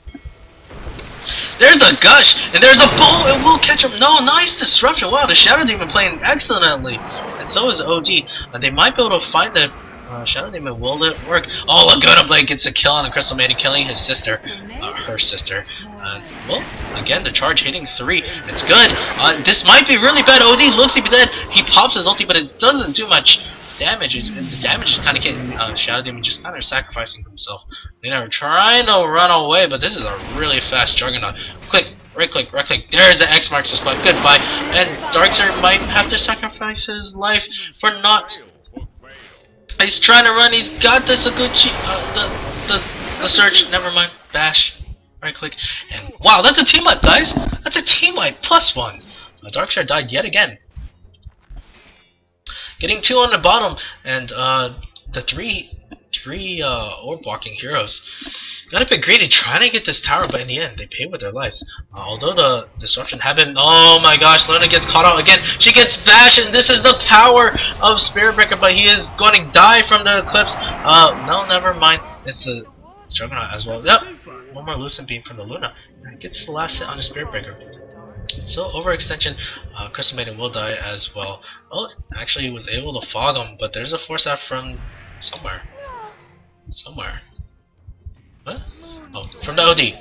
There's a gush, and there's a bull. It will catch him. No, nice disruption. Wow, the Shadow Demon playing excellently, and so is OD. Uh, they might be able to find the uh, Shadow Demon. Will it work? Oh, Laguna Blade gets a kill on the Crystal Maiden, killing his sister, uh, her sister. Uh, well, again, the charge hitting three. It's good. Uh, this might be really bad. OD looks to be dead. He pops his ulti, but it doesn't do much damage. It's, the damage is kind of getting uh, Shadow Demon just kind of sacrificing himself. They are trying to run away, but this is a really fast Juggernaut. Click, right click, right click. There's the X marks the spot. Goodbye. And Darkseer might have to sacrifice his life for not. He's trying to run. He's got this Aguchi. Uh, the the the search. Never mind. Bash. Right click. And wow, that's a team wipe, guys. That's a team wipe plus one. Uh, Darkseer died yet again. Getting two on the bottom, and uh, the three three uh, orb walking heroes. Got a bit greedy trying to get this tower, but in the end, they pay with their lives. Although the disruption happened, oh my gosh, Luna gets caught out again. She gets bashed, and this is the power of Spirit Breaker, but he is going to die from the eclipse. Uh, no, never mind. It's a Juggernaut as well. Yep, one more Lucent Beam from the Luna. And gets the last hit on the Spirit Breaker. So overextension, uh, Crystal Maiden will die as well. Well, actually was able to fog him, but there's a force out from somewhere. Somewhere. What? Oh, from the OD.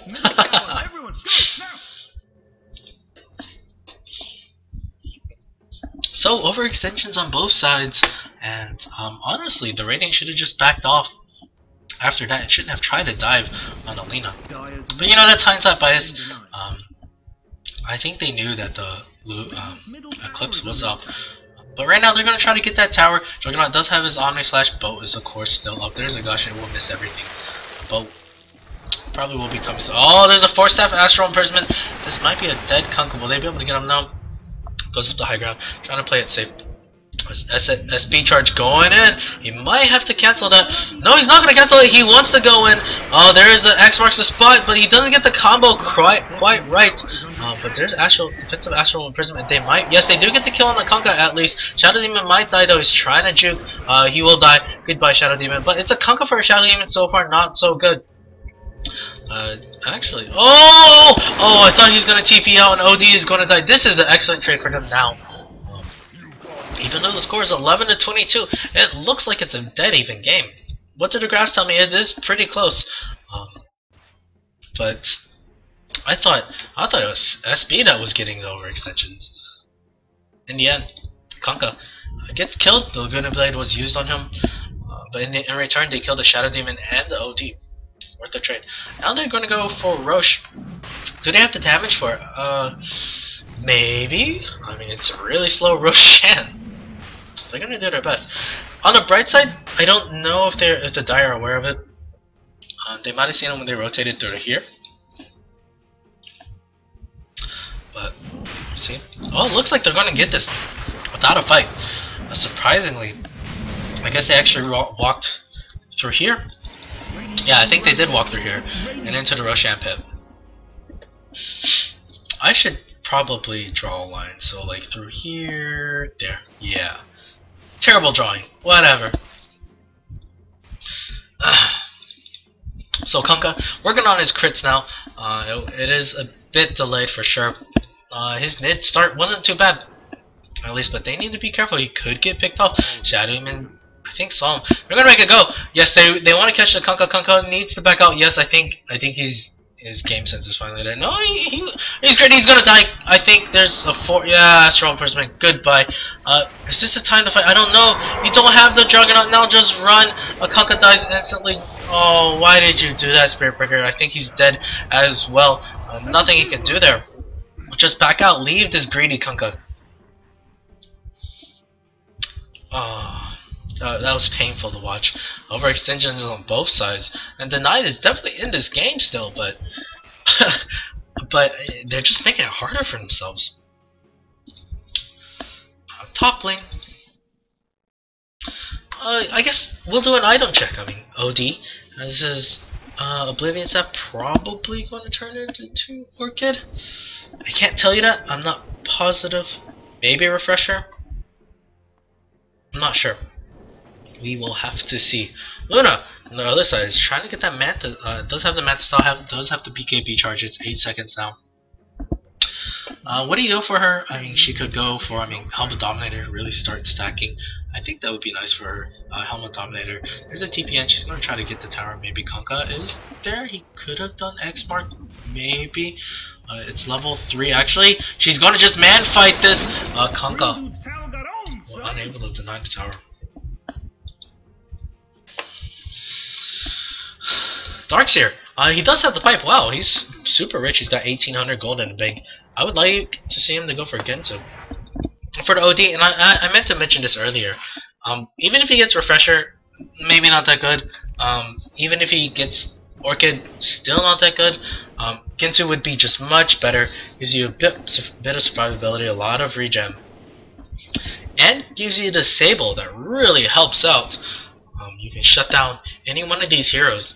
so overextensions on both sides, and um, honestly, the rating should have just backed off. After that, it shouldn't have tried to dive on a Lina. But you know, that's hindsight bias. Um, I think they knew that the um, Eclipse was up. But right now they're going to try to get that tower. Juggernaut does have his Omni slash boat is of course still up. There's a gush and will miss everything. Boat probably will become so. Oh, there's a Force Staff Astral Imprisonment. This might be a dead Kunkka. Will they be able to get him now? Goes up to high ground. Trying to play it safe. SB charge going in. He might have to cancel that. No, he's not going to cancel it. He wants to go in. Oh, there is an X marks the spot, but he doesn't get the combo quite quite right. Uh, but there's actual defensive astral imprisonment. They might. Yes, they do get the kill on the Kunkka at least. Shadow Demon might die though. He's trying to juke. Uh, he will die. Goodbye, Shadow Demon. But it's a Kunkka for a Shadow Demon so far. Not so good. Uh, actually, oh, oh, I thought he was gonna TP out and OD is gonna die. This is an excellent trade for them now. Even though the score is 11 to 22, it looks like it's a dead even game. What did the graphs tell me? It is pretty close. Um, but I thought I thought it was SB that was getting the overextensions. In the end, Kunkka gets killed. The Laguna Blade was used on him, uh, but in, the, in return they killed the Shadow Demon and the OD. Worth the trade. Now they're going to go for Rosh. Do they have the damage for it? Uh, maybe. I mean, it's a really slow Roshan. They're gonna do their best. On the bright side, I don't know if they're if the Dire are aware of it. Uh, they might have seen them when they rotated through here. But see, oh, it looks like they're gonna get this without a fight. Uh, surprisingly, I guess they actually walked through here. Yeah, I think they did walk through here and into the Roshan pit. I should probably draw a line. So like through here, there. Yeah. Terrible drawing. Whatever. so Kunkka, working on his crits now. Uh, it, it is a bit delayed for sure. Uh, his mid start wasn't too bad, at least, but they need to be careful. He could get picked off. Shadow Demon, I think him. They're gonna make it go. Yes, they they want to catch the Kunkka. Kunkka needs to back out. Yes, I think I think he's his game sense is finally there. No, he, he he's great. He's gonna die. I think there's a four. Yeah, strong person. Goodbye. Uh, is this the time to fight? I don't know. You don't have the Juggernaut now. Just run. A Kunkka dies instantly. Oh, why did you do that, Spirit Breaker? I think he's dead as well. Uh, nothing he can do there. Just back out. Leave this greedy Kunkka. Oh, uh, that was painful to watch. Overextensions on both sides. And Denied is definitely in this game still, but... but they're just making it harder for themselves. Uh, top lane. Uh, I guess we'll do an item check. I mean, OD. This is uh, Oblivion Staff probably going to turn into Orchid. I can't tell you that. I'm not positive. Maybe a refresher. I'm not sure. We will have to see. Luna on the other side is trying to get that Manta. Uh, does have the Manta style. Have does have the BKB charge. It's eight seconds now. Uh, what do you go for her? I mean, she could go for, I mean, Helmet Dominator and really start stacking. I think that would be nice for her. Uh, Helmet Dominator. There's a TPN. She's going to try to get the tower. Maybe Kunkka is there. He could have done X Mark. Maybe. Uh, it's level 3. Actually, she's going to just man fight this. Uh, Kunkka. Well, unable to deny the tower. Darkseer. Uh, he does have the pipe. Wow, he's super rich. He's got 1800 gold in the bank. I would like to see him to go for Guinsoo. For the OD, and I, I, I meant to mention this earlier. Um, even if he gets Refresher, maybe not that good. Um, even if he gets Orchid, still not that good. Um, Guinsoo would be just much better. Gives you a bit, bit of survivability, a lot of regen. And gives you the Sable that really helps out. Um, you can shut down any one of these heroes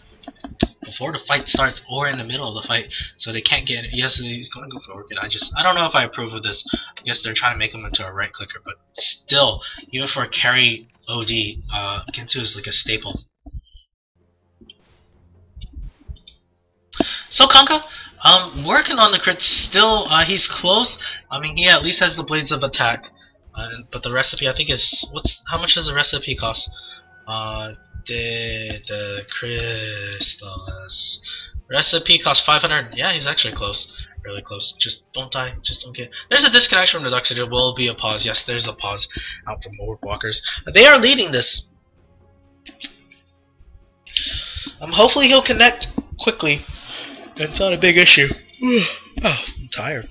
before the fight starts or in the middle of the fight, so they can't get. it. Yes, he's gonna go for Orchid. I just I don't know if I approve of this. I guess they're trying to make him into a right clicker, but still, even for a carry OD, uh, Guinsoo is like a staple. So Kunkka, um, working on the crits still. Uh, he's close. I mean, he at least has the blades of attack. Uh, but the recipe, I think, is what's how much does the recipe cost? Uh, the the Crystalys. Recipe costs 500. Yeah, he's actually close. Really close. Just don't die. Just don't get. There's a disconnection from the ducks. There will be a pause. Yes, there's a pause out from Orb Walkers. They are leading this. Um, hopefully he'll connect quickly. It's not a big issue. oh, I'm tired.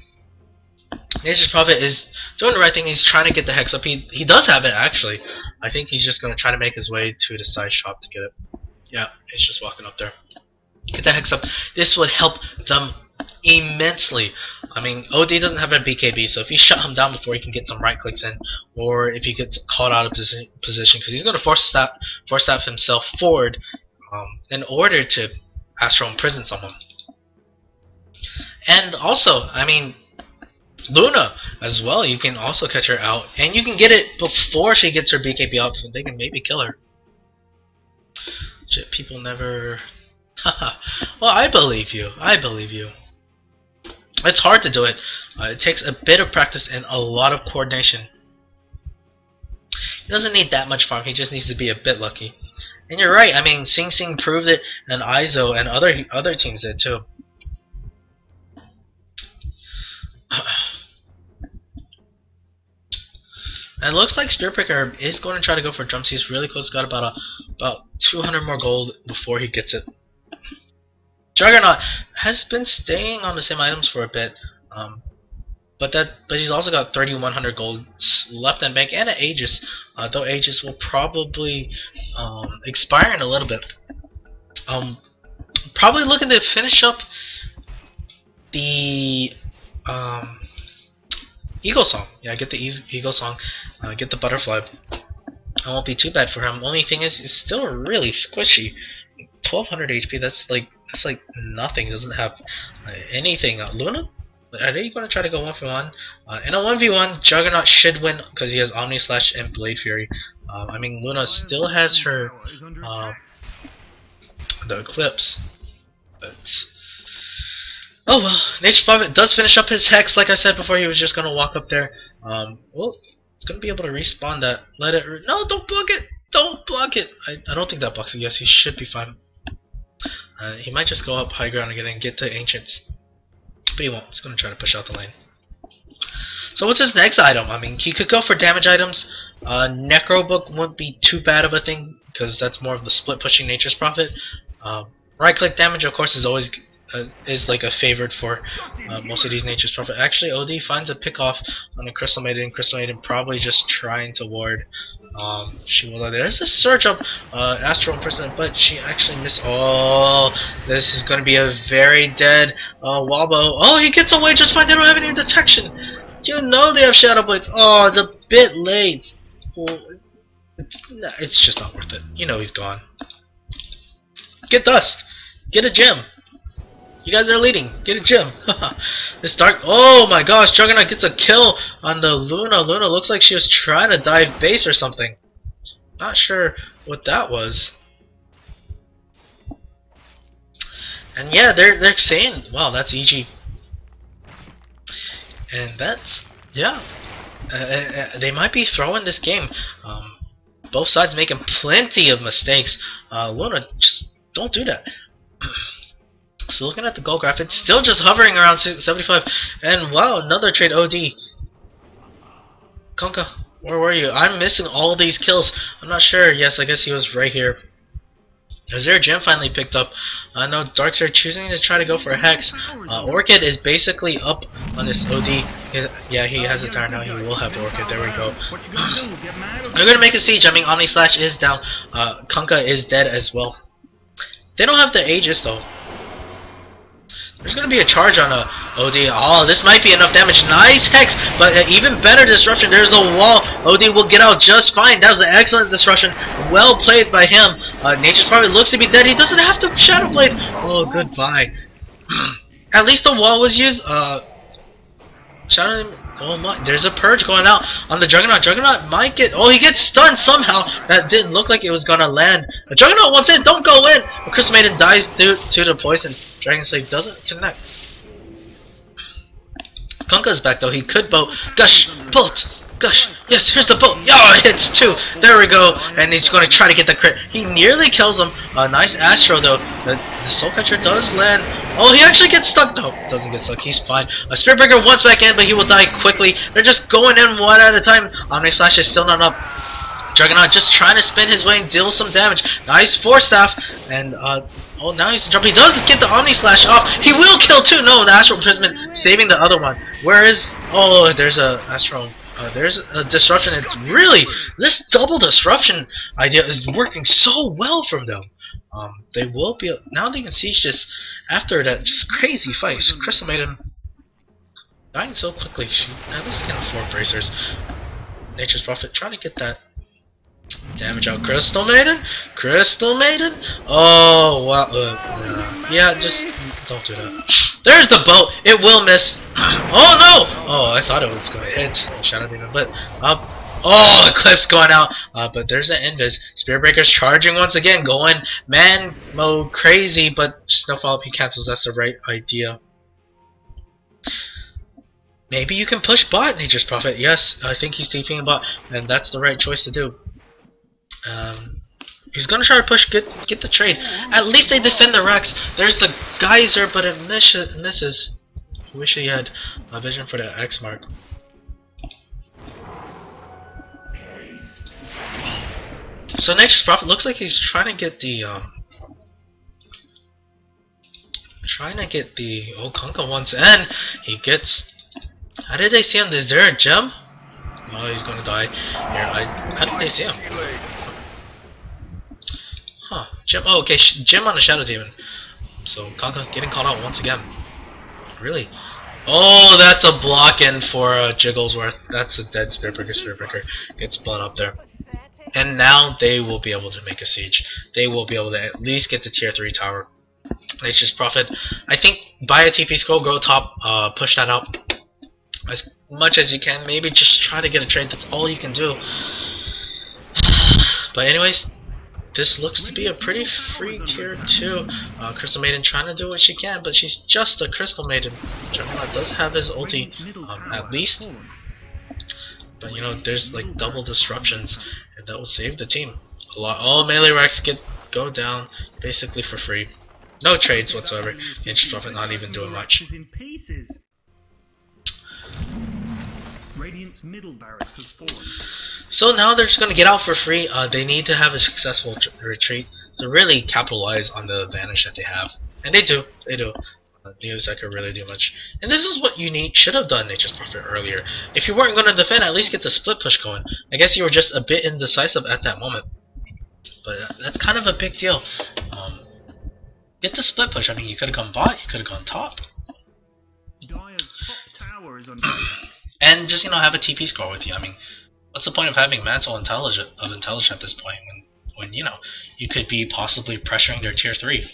Nature's Prophet is doing the right thing. He's trying to get the hex up. He he does have it actually. I think he's just gonna try to make his way to the side shop to get it. Yeah, he's just walking up there. Get the hex up. This would help them immensely. I mean, OD doesn't have a BKB, so if you shut him down before he can get some right clicks in, or if he gets caught out of position, because he's going to force step, force step himself forward um, in order to Astral imprison someone. And also, I mean, Luna as well. You can also catch her out, and you can get it before she gets her BKB up. They can maybe kill her. People never. well, I believe you. I believe you. It's hard to do it. Uh, it takes a bit of practice and a lot of coordination. He doesn't need that much farm. He just needs to be a bit lucky. And you're right. I mean, Sing Sing proved it, and Izo and other other teams did too. And it looks like Spiritbreaker is going to try to go for jumps. He's really close. Got about a about 200 more gold before he gets it. Juggernaut has been staying on the same items for a bit, um, but that but he's also got 3100 gold left in bank and an Aegis. Uh, though Aegis will probably um, expire in a little bit. Um, probably looking to finish up the um, Eaglesong. Yeah, get the Eaglesong. Uh, get the Butterfly. I won't be too bad for him. Only thing is, it's still really squishy. 1200 HP. That's like that's like nothing. Doesn't have uh, anything. Uh, Luna. Are they going to try to go one for one? Uh, in a one v one, Juggernaut should win because he has Omni Slash and Blade Fury. Um, I mean, Luna still has her uh, the Eclipse, but Oh well, Nature Prophet does finish up his hex. Like I said before, he was just gonna walk up there. Um, well, it's gonna be able to respawn that. Let it. no, don't block it. Don't block it. I, I don't think that blocks it. Yes, he should be fine. Uh, he might just go up high ground again and get the ancients, but he won't. He's gonna try to push out the lane. So what's his next item? I mean, he could go for damage items. Uh, Necro Book wouldn't be too bad of a thing because that's more of the split pushing Nature's Prophet. Uh, right click damage, of course, is always uh, is like a favorite for uh, most of these Nature's Prophet. Actually, OD finds a pick off on a Crystal Maiden. Crystal Maiden probably just trying to ward um, she will. There's a surge up uh, Astral Imprisonment, but she actually missed. Oh, this is going to be a very dead uh, Wobbo. Oh, he gets away just fine. They don't have any detection. You know they have Shadow Blades. Oh, the bit late. Well, it's just not worth it. You know he's gone. Get Dust. Get a gem. You guys are leading. Get a gem. this dark. Oh my gosh, Juggernaut gets a kill on the Luna. Luna looks like she was trying to dive base or something. Not sure what that was. And yeah, they're they're saying, wow, that's EG. And that's yeah. Uh, uh, uh, they might be throwing this game. Um, both sides making plenty of mistakes. Uh, Luna, just don't do that. So looking at the gold graph, it's still just hovering around 75. And wow, another trade OD. Kunkka, where were you? I'm missing all these kills. I'm not sure. Yes, I guess he was right here. Is there a gem finally picked up? Uh, know Darks are choosing to try to go for a Hex. Uh, Orchid is basically up on this OD. Yeah, he has a tower now. He will have Orchid. There we go. They're going to make a siege. I mean, Omni Slash is down. Uh, Kunkka is dead as well. They don't have the Aegis though. There's gonna be a charge on a OD. Oh, this might be enough damage. Nice Hex, but even better disruption. There's a wall. OD will get out just fine. That was an excellent disruption. Well played by him. Uh, Nature's Prophet looks to be dead. He doesn't have to Shadow Blade. Oh, goodbye. At least the wall was used. Uh, Shadow Oh my, there's a purge going out on the Juggernaut. Juggernaut might get, oh he gets stunned somehow. That didn't look like it was gonna land. The Juggernaut wants in, don't go in. But Crystal Maiden dies due to the poison. Dragon Slave doesn't connect. Kunkka's back though, he could boat. Gush, bolt, gush. Yes, here's the boat. Oh, it hits two. There we go. And he's going to try to get the crit. He nearly kills him. A nice Astro though. The, the Soul Catcher does land. Oh, he actually gets stuck. No, doesn't get stuck. He's fine. A Spirit Breaker wants back in, but he will die quickly. They're just going in one at a time. Omni Slash is still not up. Juggernaut just trying to spin his way and deal some damage. Nice Force Staff. And, uh, oh, now he's jump. He does get the Omni Slash off. He will kill two. No, the Astral Imprisonment saving the other one. Where is, oh, there's a Astral uh, there's a disruption. It's really this double disruption idea is working so well from them. Um, they will be now they can siege just after that just crazy fight. Crystal Maiden dying so quickly. She at least can afford bracers. Nature's Prophet trying to get that damage out. Crystal Maiden, Crystal Maiden. Oh wow. Uh, yeah, just don't do that. There's the boat. It will miss. oh no! Oh, I thought it was going to hit Shadow Demon, but uh, oh, Eclipse going out. Uh, but there's an Invis. Spirit Breaker's charging once again, going man mode crazy, but Snowfall up, he cancels. That's the right idea. Maybe you can push bot, Nature's Prophet. Yes, I think he's TPing bot, and that's the right choice to do. Um, He's gonna try to push, get get the trade. At least they defend the Rex. There's the Geyser, but it miss misses. I wish he had a vision for the X mark. So Nature's Prophet looks like he's trying to get the um, trying to get the old Kunkka once and he gets how did they see him? Is there a gem? Oh he's gonna die. Here, I, how did they see him? Gem. Oh, okay. Gem on a Shadow Demon. So Kunkka getting caught out once again. Really? Oh, that's a block in for uh, Jigglesworth. That's a dead Spirit Breaker. Spirit Breaker gets blown up there. And now they will be able to make a siege. They will be able to at least get the tier 3 tower. Nature's Prophet. I think buy a TP scroll, go top, uh, push that out as much as you can. Maybe just try to get a trade. That's all you can do. but anyways, this looks to be a pretty free tier 2. Uh, Crystal Maiden trying to do what she can, but she's just a Crystal Maiden. Juggernaut does have his ulti, um, at least. But you know, there's like double disruptions, and that will save the team. A lot. All melee racks get go down basically for free. No trades whatsoever. Nature's Prophet not even doing much. Radiant's middle barracks has fallen. So now they're just going to get out for free. Uh, they need to have a successful retreat to really capitalize on the advantage that they have. And they do. They do. Uh, Neos could really do much. And this is what you need should have done Nature's Prophet earlier. If you weren't going to defend, at least get the split push going. I guess you were just a bit indecisive at that moment. But that's kind of a big deal. Um, get the split push. I mean, you could have gone bot, you could have gone top. and just, you know, have a TP score with you. I mean, what's the point of having Mantle intelligent of intelligence at this point when, when, you know, you could be possibly pressuring their tier 3?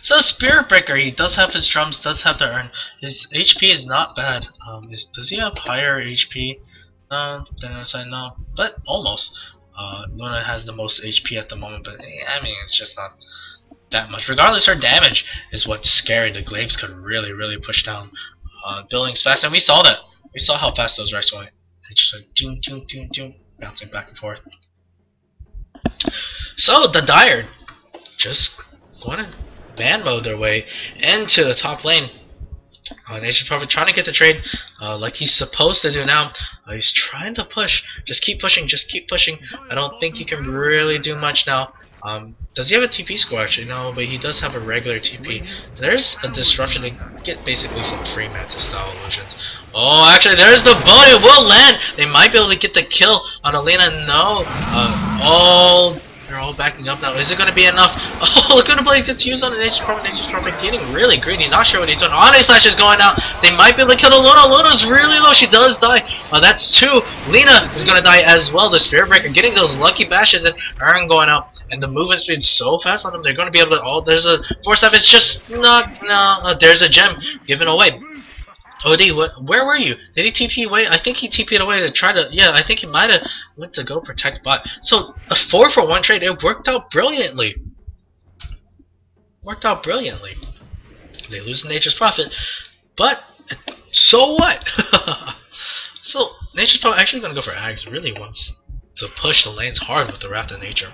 So Spirit Breaker, he does have his drums, does have the urn. His HP is not bad. Um, is, does he have higher HP? Uh, then I say no, but almost. Uh, Luna has the most HP at the moment, but I mean it's just not that much. Regardless, her damage is what's scary. The glaives could really, really push down uh, buildings fast, and we saw that. We saw how fast those wrecks went. It's just like doom, doom, doom, doom, bouncing back and forth. So the Dire just going to man mode their way into the top lane. Uh, Nature's Prophet trying to get the trade uh, like he's supposed to do now. Uh, he's trying to push. Just keep pushing. Just keep pushing. I don't think you can really do much now. Um, does he have a TP score actually? No, but he does have a regular TP. There's a disruption to get basically some free Manta style illusions. Oh, actually, there's the boat. It will land. They might be able to get the kill on a Lina. No. Uh, oh, they're all backing up now. Is it going to be enough? Oh, look at the blade gets used on the Nature's Prophet. Nature's Prophet getting really greedy. Not sure what he's doing. Omni Slash is going out. They might be able to kill the Luna. Luna's really low. She does die. Uh, that's two. Lina is going to die as well. The Spirit Breaker getting those lucky bashes and Aaron going out. And the movement speed so fast on them. They're going to be able to... Oh, there's a force up. It's just not... No, uh, there's a gem given away. OD, what, where were you? Did he TP away? I think he TP'd away to try to... Yeah, I think he might have went to go protect bot. So, a 4 for 1 trade, it worked out brilliantly. Worked out brilliantly. They lose Nature's Prophet, but so what? so, Nature's Prophet actually going to go for Ags. Really wants to push the lanes hard with the Wrath of Nature.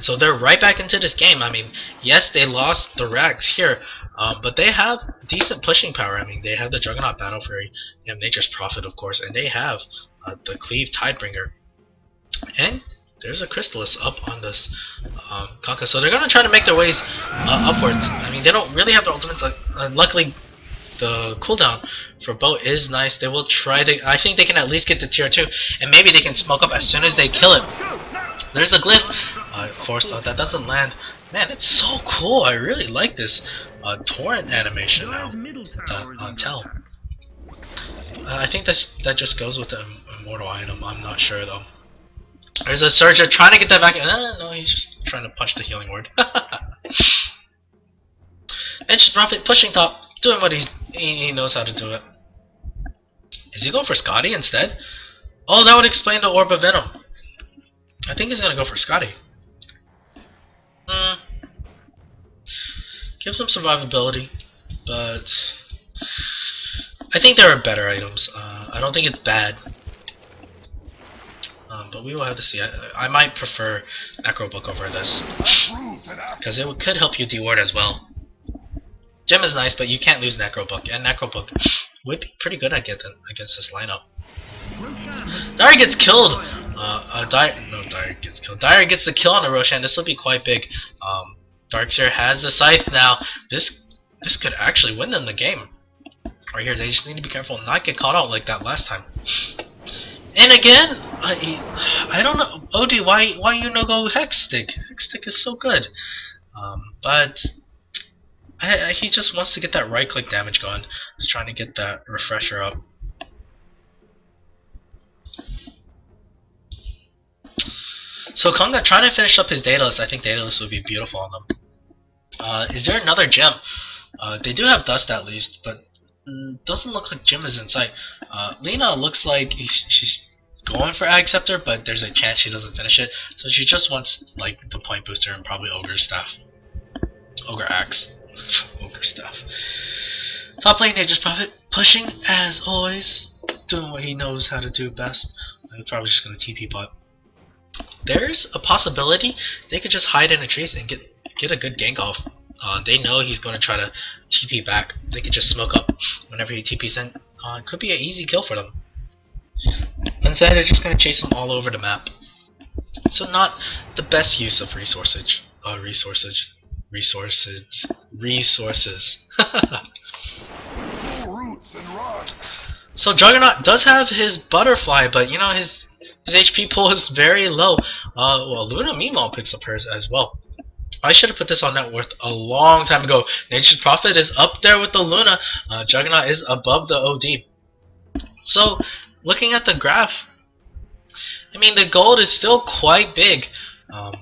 And so they're right back into this game. I mean, yes, they lost the Rags here, um, but they have decent pushing power. I mean, they have the Juggernaut Battle Fury, they have Nature's Prophet, of course, and they have uh, the Cleave Tidebringer. And there's a Crystalys up on this um, Kunkka, so they're going to try to make their ways uh, upwards. I mean, they don't really have their ultimates. Uh, luckily, the cooldown for boat is nice. They will try to. I think they can at least get to tier 2, and maybe they can smoke up as soon as they kill it. There's a glyph. Uh, force that doesn't land. Man, it's so cool. I really like this uh, torrent animation now. The, on Tell. Uh, I think that's that just goes with the immortal item. I'm not sure though. There's a Surger trying to get that back. Uh, no, he's just trying to punch the healing ward. Edge Prophet pushing top, doing what he's he, he knows how to do it. Is he going for Skadi instead? Oh, that would explain the Orb of Venom. I think he's gonna go for Skadi. Hmm. Gives him survivability, but I think there are better items. Uh, I don't think it's bad. Um, but we will have to see. I, I might prefer Necro Book over this. Because it could help you deward as well. Gem is nice, but you can't lose Necrobook. And Necrobook would be pretty good against, against this lineup. Dire gets killed! Uh, uh, Dire, no, Dire gets killed. Dire gets the kill on the Roshan. This will be quite big. Um, Darkseer has the Scythe now. This this could actually win them the game. Right here, they just need to be careful not get caught out like that last time. And again, I, I don't know, Odie, why why you no go Hexstick? Hexstick is so good, um, but I, I, he just wants to get that right click damage gone. He's trying to get that refresher up. So Kunkka trying to finish up his Daedalus. I think Daedalus would be beautiful on them. Uh, is there another gem? Uh, they do have dust at least, but mm, doesn't look like gem is in sight. Uh, Lina looks like she's going for Ag Scepter, but there's a chance she doesn't finish it. So she just wants like the point booster and probably Ogre Staff. Ogre Axe. Ogre Staff. Top lane Nature's Prophet pushing as always, doing what he knows how to do best. I'm probably just gonna TP bot. There's a possibility they could just hide in a trees and get get a good gank off. Uh, they know he's to try to TP back. They could just smoke up whenever he TPs in. Uh, it could be an easy kill for them. Instead, they're just to chase him all over the map. So not the best use of resources. uh, resources, resources, resources. so Juggernaut does have his butterfly, but you know his his HP pool is very low. Uh, well, Luna meanwhile picks up hers as well. I should have put this on net worth a long time ago. Nature's Prophet is up there with the Luna. Uh, Juggernaut is above the OD. So, looking at the graph, I mean the gold is still quite big. Um,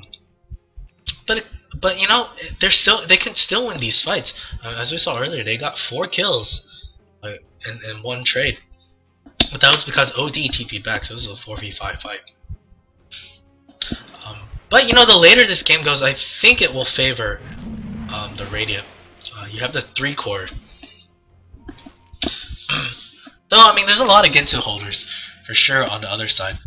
but but you know they're still they can still win these fights. Uh, as we saw earlier, they got four kills uh, in in one trade. But that was because OD TP back, so it was a 4v5 fight. Um, but you know, the later this game goes, I think it will favor um, the Radiant. Uh, you have the 3 core. Though, I mean, there's a lot of Guinsoo holders, for sure, on the other side.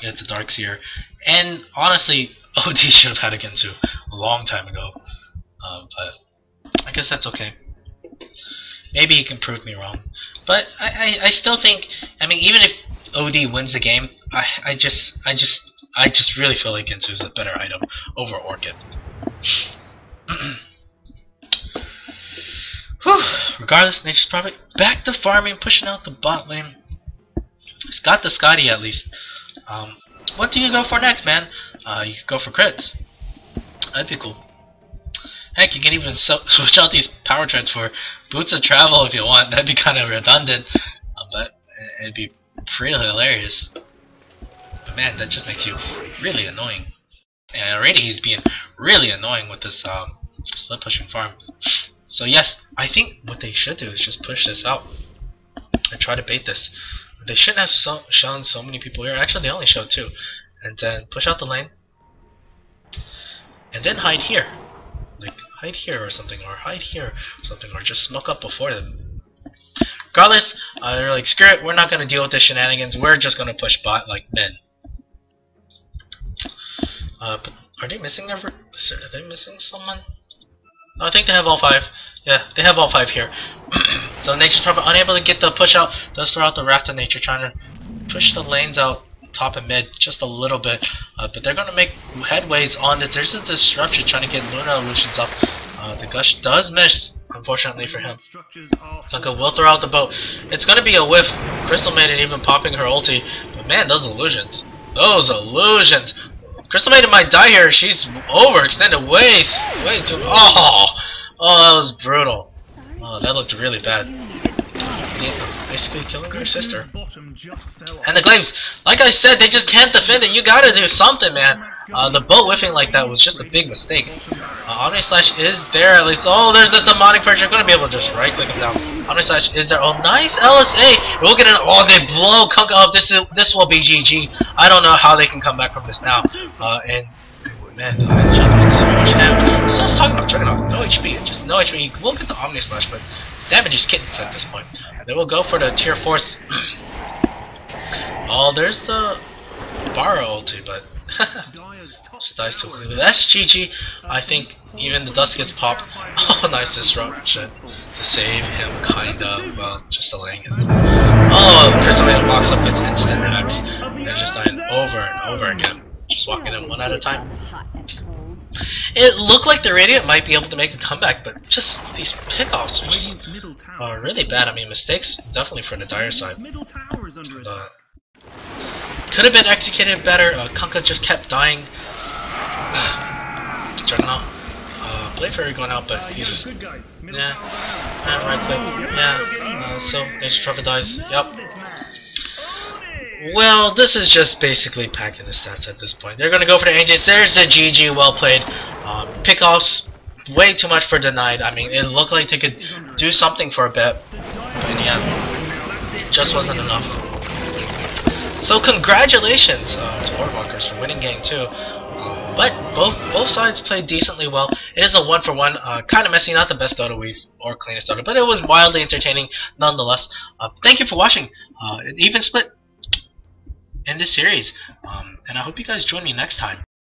You have the Darkseer. And, honestly, OD should have had a Guinsoo a long time ago. Uh, but, I guess that's okay. Maybe he can prove me wrong. But I, I, I still think, I mean, even if OD wins the game, I, I just, I just, I just really feel like Guinsoo is a better item over Orchid. Whew. Regardless, Nature's Prophet back to farming, pushing out the bot lane. He's got the Skadi at least. Um, what do you go for next, man? Uh, you could go for crits. That'd be cool. Heck, you can even switch out these power treads for boots of travel if you want. That'd be kind of redundant, uh, but it'd be pretty hilarious. But man, that just makes you really annoying. And already he's being really annoying with this um, split pushing farm. So yes, I think what they should do is just push this out and try to bait this. They shouldn't have so shown so many people here. Actually, they only showed two. And then push out the lane. And then hide here. Like, hide here or something, or hide here or something, or just smoke up before them. Regardless, uh, they're like, screw it, we're not to deal with the shenanigans, we're just to push bot like men. Uh, but are they missing ever? Are they missing someone? I think they have all five. Yeah, they have all five here. so Nature's Prophet unable to get the push out. Does throw out the Wrath of Nature, trying to push the lanes out top and mid just a little bit. Uh, but they're going to make headways on it. There's a disruption trying to get Luna illusions up. Uh, the Gush does miss, unfortunately for him. Kunkka will throw out the boat. It's going to be a whiff. Crystal Maiden even popping her ulti. But man, those illusions. Those illusions. Crystal Maiden might die here. She's overextended way, way too. Oh, oh, that was brutal. Oh, that looked really bad. Basically killing her sister. And the Glaives, like I said, they just can't defend it. You gotta do something, man. Uh, the boat whiffing like that was just a big mistake. Uh, Omni Slash is there at least. Oh, there's the demonic pressure. Gonna be able to just right click him down. Omni Slash is there. Oh, nice LSA. We'll get an. Oh, they blow Kunkka up. This is this will be GG. I don't know how they can come back from this now. Uh, and man, the so much damage. So I was talking about Juggernaut. No HP, just no HP. We'll get the Omni Slash, but damage is kittens at this point. Then we'll go for the tier force. oh, there's the Pharah ulti, but just dies so quickly. That's GG. I think even the dust gets popped. Oh, nice disruption to save him, kind of. Well, just delaying his. Oh, Crystal Maiden walks up, gets instant hacks. They're just dying over and over again. Just walking in one at a time. It looked like the Radiant might be able to make a comeback, but just these pickoffs are just uh, really bad. I mean, mistakes definitely for the dire side. Uh, could have been executed better. Uh, Kunkka just kept dying. Juggernaut. Uh, Blade Fury going out, but he's just yeah. Uh, right click. Yeah. Uh, so Nature Prophet dies. Yep. Well, this is just basically packing the stats at this point. They're going to go for the Ancients. There's the GG, well played. Um, pickoffs, way too much for denied. I mean, it looked like they could do something for a bit. But yeah, just wasn't enough. So congratulations uh, to Orb Walkers for winning game 2. Um, but both both sides played decently well. It is a one for one, uh, kind of messy, not the best Dota we've or cleanest Dota, but it was wildly entertaining nonetheless. Uh, thank you for watching. Uh, even split in this series. Um, and I hope you guys join me next time.